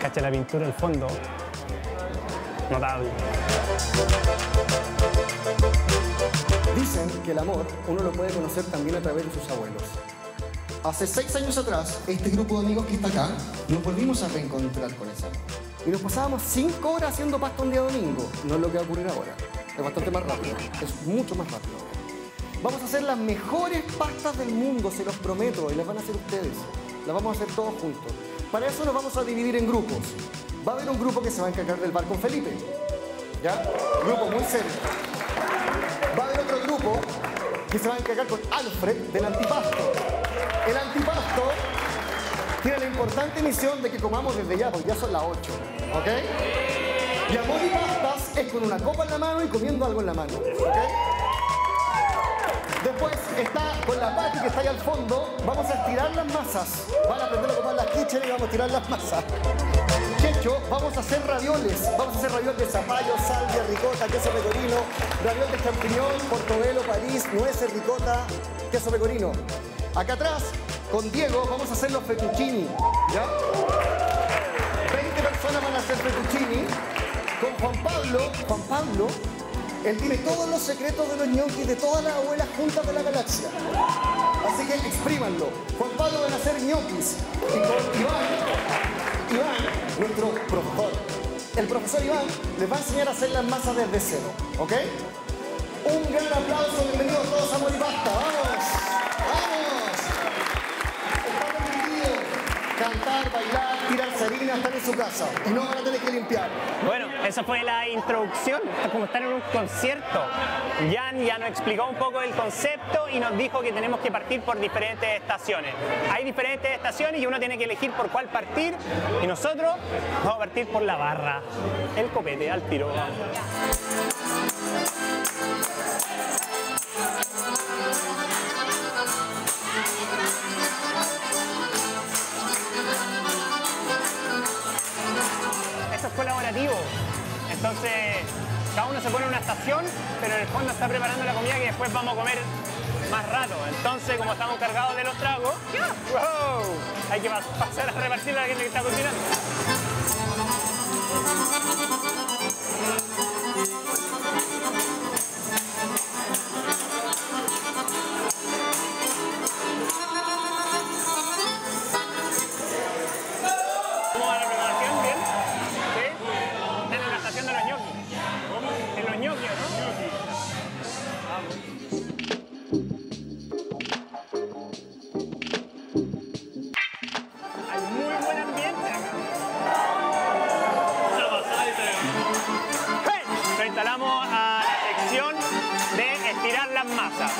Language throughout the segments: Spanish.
Cacha la pintura al fondo. Notable. Dicen que el amor uno lo puede conocer también a través de sus abuelos. Hace seis años atrás, este grupo de amigos que está acá, nos volvimos a reencontrar con amor. Y nos pasábamos cinco horas haciendo pasta un día domingo. No es lo que va a ocurrir ahora. Es bastante más rápido. Es mucho más rápido. Vamos a hacer las mejores pastas del mundo, se los prometo, y las van a hacer ustedes. Las vamos a hacer todos juntos. Para eso nos vamos a dividir en grupos. Va a haber un grupo que se va a encargar del bar con Felipe. ¿Ya? Grupo muy serio. Va a haber otro grupo que se va a encargar con Alfred del antipasto. El antipasto tiene la importante misión de que comamos desde ya, porque ya son las 8. ¿Ok? Y amor y pastas es con una copa en la mano y comiendo algo en la mano. ¿Ok? Después está con la Pati que está ahí al fondo. Vamos a estirar las masas. Van a aprender a tomar las kitchen y vamos a tirar las masas. Checho, vamos a hacer ravioles. Vamos a hacer ravioles de zapallo, salvia, ricota, queso pecorino, raviol de champiñón, portobelo, París, nueces, ricota, queso pecorino. Acá atrás, con Diego, vamos a hacer los fettuccini. ¿Ya? 20 personas van a hacer fettuccini. Con Juan Pablo, Juan Pablo, él tiene todos los secretos de los ñoquis de todas las abuelas juntas de la galaxia. Así que exprímanlo. Juan Pablo van a hacer ñoquis. Y con Iván, Iván, nuestro profesor. El profesor Iván les va a enseñar a hacer las masas desde cero. ¿Ok? Un gran aplauso, bienvenidos todos a Pasta. ¡Vamos! ¡Vamos! Cantar, bailar, tirarse harina, estar en su casa. Y no van a tener que limpiar. Bueno, esa fue la introducción, como estar en un concierto. Jan ya nos explicó un poco el concepto y nos dijo que tenemos que partir por diferentes estaciones. Hay diferentes estaciones y uno tiene que elegir por cuál partir y nosotros vamos a partir por la barra, el copete, al tiro. Esto es colaborativo. Entonces, cada uno se pone una estación, pero en el fondo está preparando la comida que después vamos a comer más rato. Entonces, como estamos cargados de los tragos, hay que pas- pasar a repartir a la gente que está cocinando. Masas.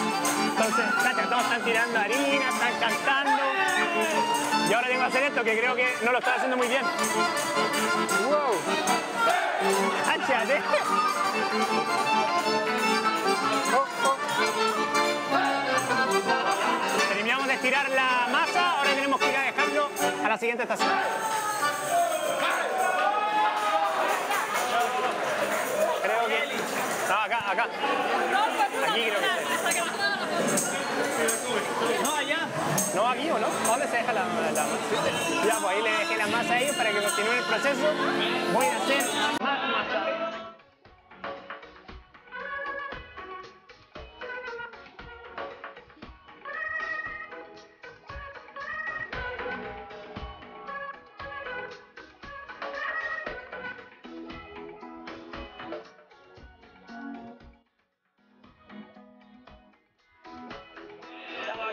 Entonces, todos están tirando harina, están cantando. Y ahora tengo que hacer esto que creo que no lo estoy haciendo muy bien. ¡Wow! Oh, oh. Terminamos de estirar la masa, ahora tenemos que ir a dejarlo a la siguiente estación. Creo que... No, acá, acá. Aquí creo que No, allá. No. ¿Dónde se deja la, la pues ahí le dejé la masa a ellos para que continúen el proceso. Voy a hacer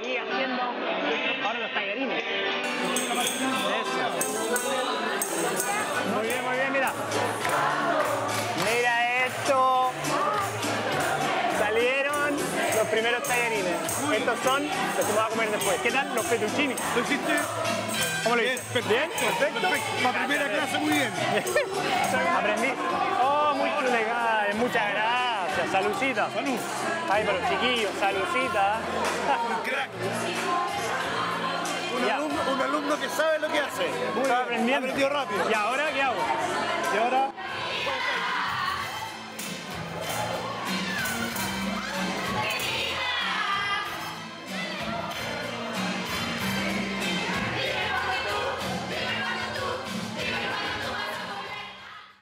aquí haciendo ahora los tallarines. Eso. Muy bien, muy bien, mira. Mira esto. Salieron los primeros tallarines. Estos son los que vamos a comer después. ¿Qué tal? Los fettuccini. ¿Lo hiciste? ¿Cómo lo hiciste? ¿Bien? ¿Perfecto? La primera clase muy bien. Aprendí. Oh, muy legal. Muchas gracias. Salucita. Salud. Ay, pero chiquillos, salucita. Crack. Un, alumno, un alumno que sabe lo que hace. Muy bien. aprendiendo. Aprendió rápido. ¿Y ahora qué hago? Y ahora